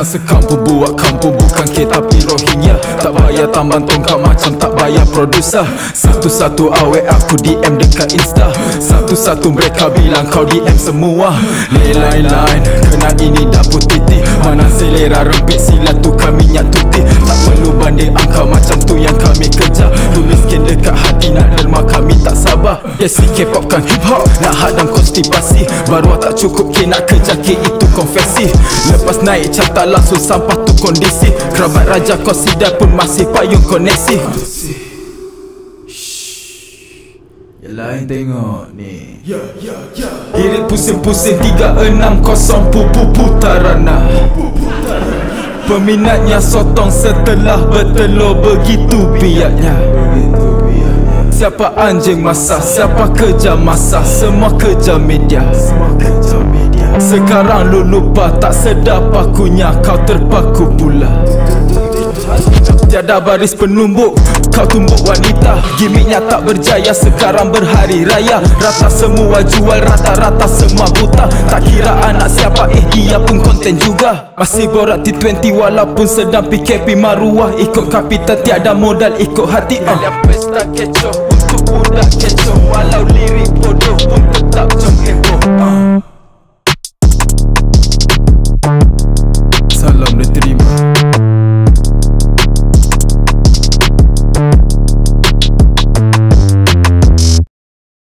Tak sekampung buat kampung bukan kita rohinya Tak bayar tambang tongkat macam tak bayar produser Satu-satu awet aku DM dekat insta. Satu-satu mereka bilang kau DM semua. Lain-lain lain kena ini dapur titik Mana selera rempit sila tukar minyak tuti. Tak perlu banding angka macam tu sabar Yes K-pop kan hip hop nak hadam konstipasi. Baru tak cukup K nak kejar K itu konfesi Lepas naik carta langsung sampah tu kondisi Kerabat raja kosida pun masih payung koneksi Yang lain tengok ni. Irit pusing-pusing 360 pupu putarana. Peminatnya sotong setelah bertelur begitu biaknya Siapa anjing masa, siapa kerja masa Semua kerja media. Sekarang lu lupa tak sedap akunya Kau terpaku pula. Tiada baris penumbuk Kau tumbuk wanita. Gimiknya tak berjaya Sekarang berhari raya. Rata semua jual Rata-rata semua buta. Tak kira anak siapa Eh dia pun konten juga. Masih borak T20 Walaupun sedang PKP maruah. Ikut kapital Tiada modal Ikut hati uh. Pesta kecoh buɗa kyakkyawa lauli